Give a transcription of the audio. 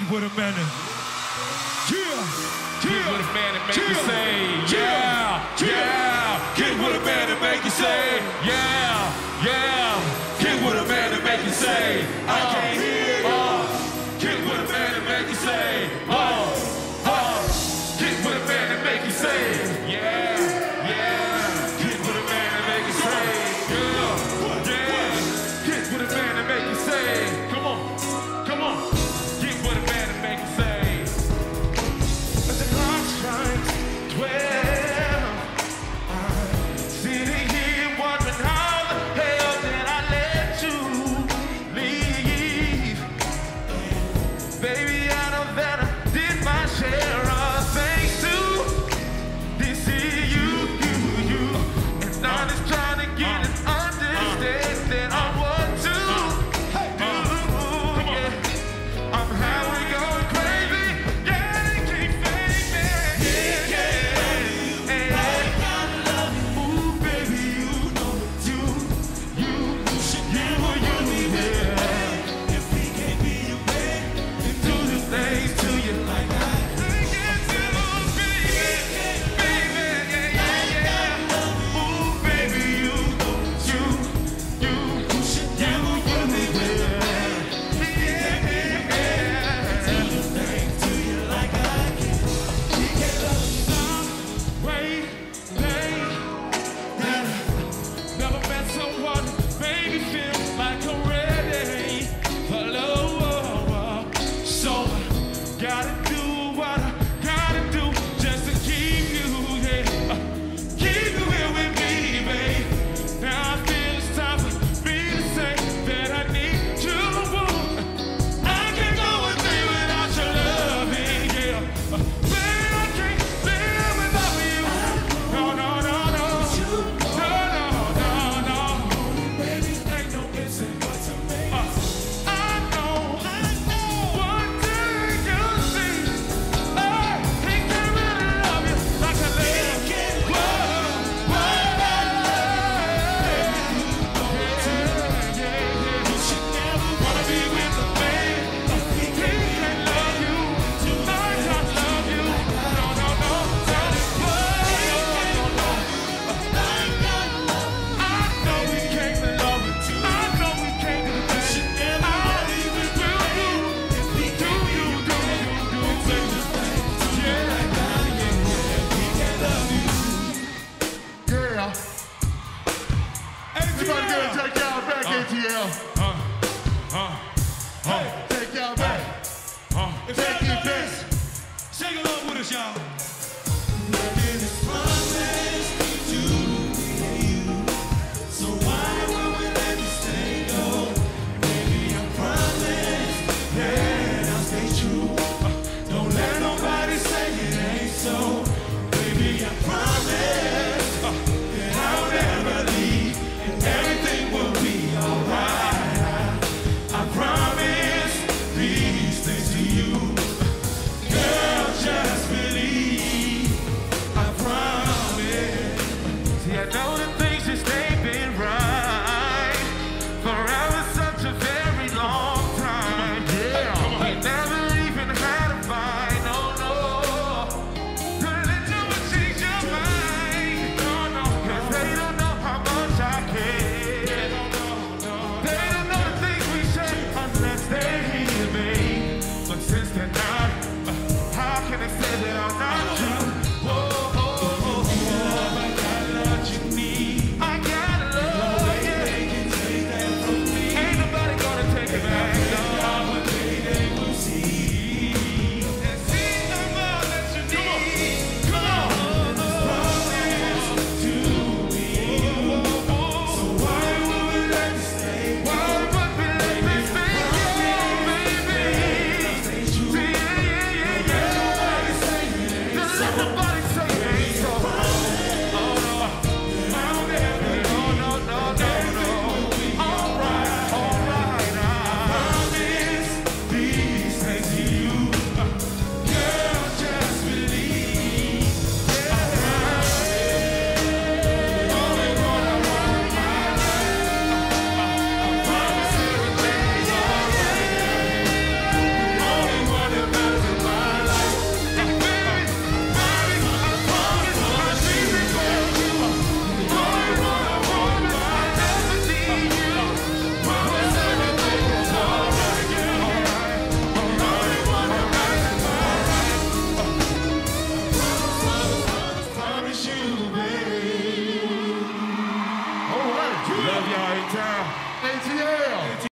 get with a man. Yeah, get with a man and make you say, yeah, yeah. Get with a man and make you say, yeah, yeah. Get with a man and make you say, I uh, can't hear you. Uh. Get with a man and make you say, oh. got it. Take y'all back. Hey. baby. take your baby. Sing along with us, y'all. Não.